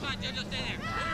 That's fine, Jojo, stay there.